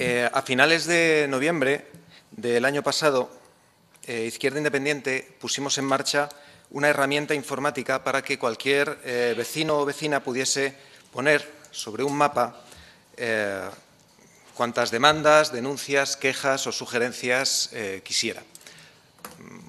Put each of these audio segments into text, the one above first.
Eh, a finales de noviembre del año pasado, eh, Izquierda Independiente pusimos en marcha una herramienta informática para que cualquier eh, vecino o vecina pudiese poner sobre un mapa cuantas demandas, denuncias, quejas o sugerencias quisiera.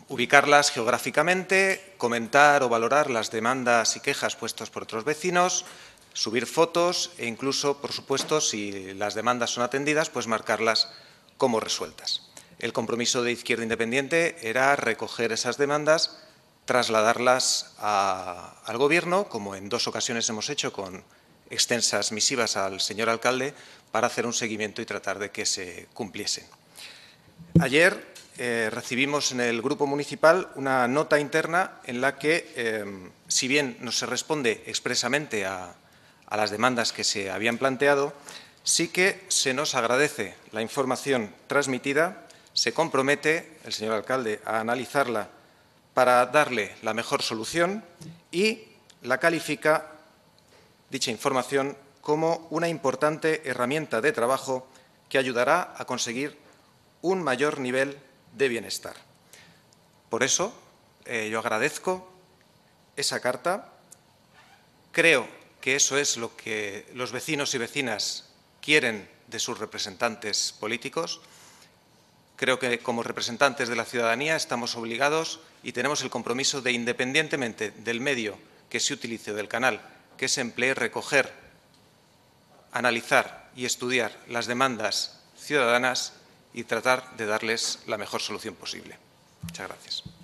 Ubicarlas geográficamente, comentar o valorar las demandas y quejas puestas por otros vecinos, subir fotos e incluso, por supuesto, si las demandas son atendidas, pues marcarlas como resueltas. El compromiso de Izquierda Independiente era recoger esas demandas, trasladarlas al Gobierno, como en dos ocasiones hemos hecho con extensas misivas al señor alcalde, para hacer un seguimiento y tratar de que se cumpliesen. Ayer eh, recibimos en el Grupo Municipal una nota interna en la que, eh, si bien no se responde expresamente a, a las demandas que se habían planteado, sí que se nos agradece la información transmitida, se compromete el señor alcalde a analizarla para darle la mejor solución y la califica dicha información como una importante herramienta de trabajo que ayudará a conseguir un mayor nivel de bienestar. Por eso, eh, yo agradezco esa carta. Creo que eso es lo que los vecinos y vecinas quieren de sus representantes políticos. Creo que como representantes de la ciudadanía estamos obligados y tenemos el compromiso de, independientemente del medio que se utilice o del canal que se emplee, recoger, analizar y estudiar las demandas ciudadanas y tratar de darles la mejor solución posible. Muchas gracias.